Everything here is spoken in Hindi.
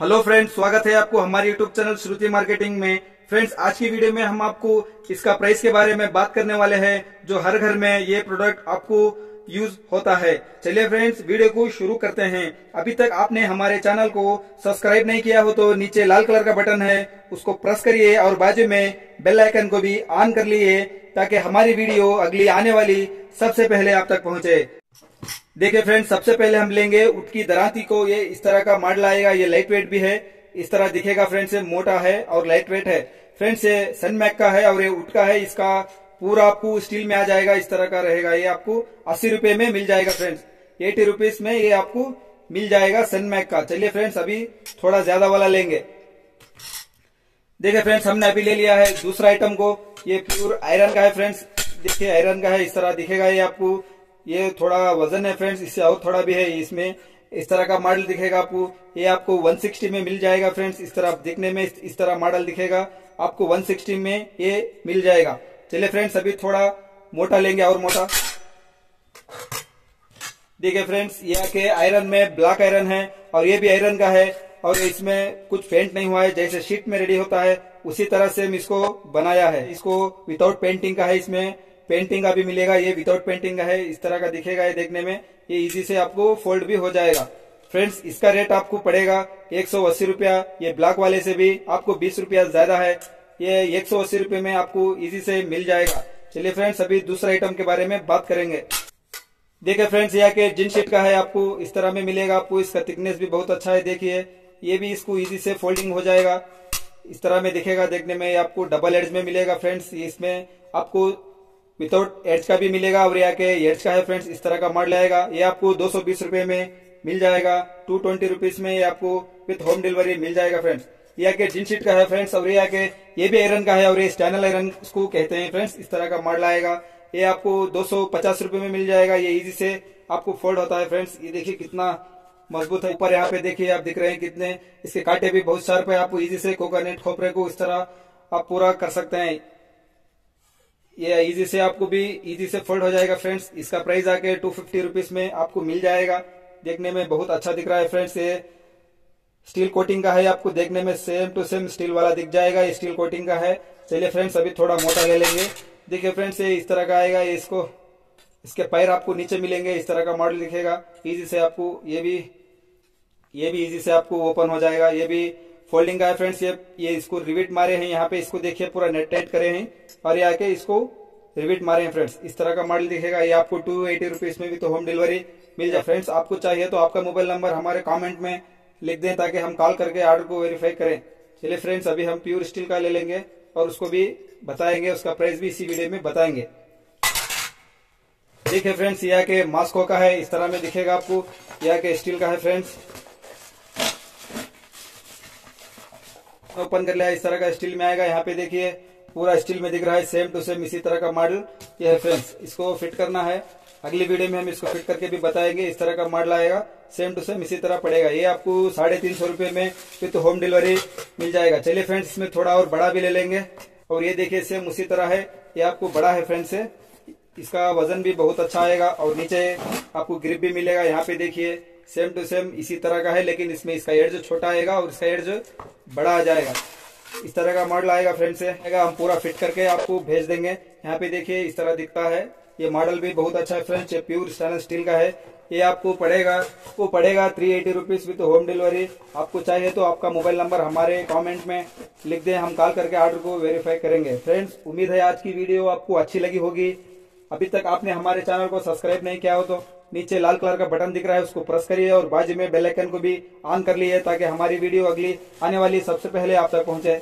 हेलो फ्रेंड्स, स्वागत है आपको हमारे यूट्यूब चैनल श्रुति मार्केटिंग में। फ्रेंड्स, आज की वीडियो में हम आपको इसका प्राइस के बारे में बात करने वाले हैं, जो हर घर में ये प्रोडक्ट आपको यूज़ होता है। चलिए फ्रेंड्स, वीडियो को शुरू करते हैं। अभी तक आपने हमारे चैनल को सब्सक्राइब नहीं किया हो तो नीचे लाल कलर का बटन है, उसको प्रेस करिए और बाजू में बेल आइकन को भी ऑन कर लिए, ताकि हमारी वीडियो अगली आने वाली सबसे पहले आप तक पहुँचे। देखिए फ्रेंड्स सबसे पहले हम लेंगे उठ की दराती को। ये इस तरह का मॉडल आएगा ये लाइट वेट भी है। इस तरह दिखेगा फ्रेंड्स ये मोटा है और लाइट वेट है। फ्रेंड्स ये सनमैक का है और ये उठ का है। इसका पूरा आपको स्टील में आ जाएगा, इस तरह का रहेगा। ये आपको अस्सी रुपए में मिल जाएगा फ्रेंड्स एटी रुपीज़ में ये आपको मिल जाएगा सनमैक का। चलिए फ्रेंड्स अभी थोड़ा ज़्यादा वाला लेंगे। देखिए फ्रेंड्स हमने अभी ले लिया है दूसरा आइटम को। ये प्योर आयरन का है फ्रेंड्स देखिए आयरन का है, इस तरह दिखेगा ये आपको। ये थोड़ा वज़न है फ्रेंड्स इससे और थोड़ा भी है, इसमें इस तरह का मॉडल दिखेगा आपको। ये आपको 160 में मिल जाएगा फ्रेंड्स इस तरह दिखने में इस तरह मॉडल दिखेगा। आपको 160 में ये मिल जाएगा। चलिए फ्रेंड्स अभी थोड़ा मोटा लेंगे और मोटा। देखिए फ्रेंड्स ये के आयरन में ब्लैक आयरन है और ये भी आयरन का है और इसमें कुछ पेंट नहीं हुआ है, जैसे शीट में रेडी होता है, उसी तरह से हम इसको बनाया है। इसको विदाउट पेंटिंग का है इसमें। पेंटिंग का भी मिलेगा, ये विदाउट पेंटिंग का है, इस तरह का दिखेगा ये देखने में, ये इजी से आपको फोल्ड भी हो जाएगा। फ्रेंड्स इसका रेट आपको पड़ेगा एक सौ अस्सी रुपया, ये ब्लैक वाले से भी आपको बीस रुपया ज़्यादा है, ये एक सौ अस्सी रुपये में आपको इजी से मिल जाएगा। चलिए फ्रेंड्स अभी दूसरा आइटम के बारे में बात करेंगे। देखिए फ्रेंड्स यहाँ के जिन शीट का है आपको, इस तरह में मिलेगा आपको, इसका थिकनेस भी बहुत अच्छा है, देखिए। ये भी इसको इजी से फोल्डिंग हो जाएगा। इस तरह में दिखेगा देखने में आपको डबल एड्स में मिलेगा फ्रेंड्स इसमें आपको विदाउट एड्स का भी मिलेगा और यहाँ के एड्स का है फ्रेंड्स, इस तरह का मॉडल आएगा। ये आपको दो सौ में मिल जाएगा। टू ट्वेंटी रुपीज़ में ये आपको विथ होम डिलीवरी मिल जाएगा फ्रेंड्स। ये के जिन शीट का है फ्रेंड्स और ये के ये भी आयरन का है और ये स्टैनल आयरन को कहते हैं फ्रेंड्स, इस तरह का मॉडल आएगा। ये आपको दो सौ में मिल जाएगा। ये इजी से आपको फोल्ड होता है फ्रेंड्स। ये देखिए कितना मज़बूत है। ऊपर यहाँ पे देखिए, आप दिख रहे हैं कितने। इसके कांटे भी बहुत है। आपको इजी से कोकोनट खोपरे को इस तरह आप पूरा कर सकते हैं। ये इजी से आपको भी इजी से फोल्ड हो जाएगा फ्रेंड्स इसका प्राइस आके टू फिफ्टी रुपीज़ में आपको मिल जाएगा. देखने में बहुत अच्छा दिख रहा है फ्रेंड्स ये. स्टील कोटिंग का है आपको देखने में सेम टू सेम स्टील वाला दिख जाएगा. ये स्टील कोटिंग का है. चलिए फ्रेंड्स अभी थोड़ा मोटा ले लेंगे. देखिए फ्रेंड्स ये इस तरह का आएगा. ये इसको, इसके पैर आपको नीचे मिलेंगे. इस तरह का मॉडल दिखेगा. इजी से आपको ये भी ये भी इजी से आपको ओपन हो जाएगा. ये भी फोल्डिंग का है फ्रेंड्स ये ये इसको रिविट मारे हैं, यहाँ पे इसको देखिए, पूरा नेट टाइट करे हैं, और ये आके इसको रिविट मारे हैं फ्रेंड्स इस तरह का मॉडल दिखेगा, ये आपको टू एटी रुपीज़ में भी तो होम डिलीवरी मिल जाए। फ्रेंड्स आपको चाहिए तो आपका मोबाइल नंबर हमारे कॉमेंट में लिख दें, ताकि हम कॉल करके ऑर्डर को वेरीफाई करें। चलिए फ्रेंड्स अभी हम प्योर स्टील का ले लेंगे, और उसको भी बताएँगे, उसका प्राइस भी इसी वीडियो में बताएँगे। देखिए फ्रेंड्स यह के मास्को का है, इस तरह में दिखेगा आपको यह के स्टील का है फ्रेंड्स ओपन कर लिया, इस तरह का स्टील में आएगा। यहाँ पे देखिए, पूरा स्टील में दिख रहा है सेम टू सेम इसी तरह का मॉडल ये है फ्रेंड्स इसको फिट करना है। अगली वीडियो में हम इसको फिट करके भी बताएँगे, इस तरह का मॉडल आएगा सेम टू सेम इसी तरह पड़ेगा। ये आपको साढ़े तीन सौ रुपये में तो होम डिलीवरी मिल जाएगा। चलिए फ्रेंड्स इसमें थोड़ा और बड़ा भी ले लेंगे। और ये देखिए सेम उसी तरह है। ये आपको बड़ा है फ्रेंड्स इसका वज़न भी बहुत अच्छा आएगा और नीचे आपको ग्रिप भी मिलेगा। यहाँ पे देखिए सेम टू सेम इसी तरह का है, लेकिन इसमें इसका एड्ज छोटा आएगा और इसका एड्ज बड़ा आ जाएगा। इस तरह का मॉडल आएगा फ्रेंड से। आएगा, हम पूरा फिट करके आपको भेज देंगे। यहाँ पे देखिए, इस तरह दिखता है। ये मॉडल भी बहुत अच्छा है फ्रेंड्स ये प्योर स्टेनलेस स्टील का है। ये आपको पड़ेगा, वो पड़ेगा three eighty rupees with home delivery आपको चाहिए तो आपका मोबाइल नंबर हमारे कमेंट में लिख दें, हम कॉल करके ऑर्डर को वेरीफाई करेंगे। फ्रेंड्स उम्मीद है आज की वीडियो आपको अच्छी लगी होगी। अभी तक आपने हमारे चैनल को सब्सक्राइब नहीं किया हो तो नीचे लाल कलर का बटन दिख रहा है, उसको प्रेस करिए और बाजू में बेल आइकन को भी ऑन कर लिए ताकि हमारी वीडियो अगली आने वाली सबसे पहले आप तक पहुँचे।